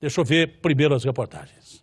Deixa eu ver primeiro as reportagens.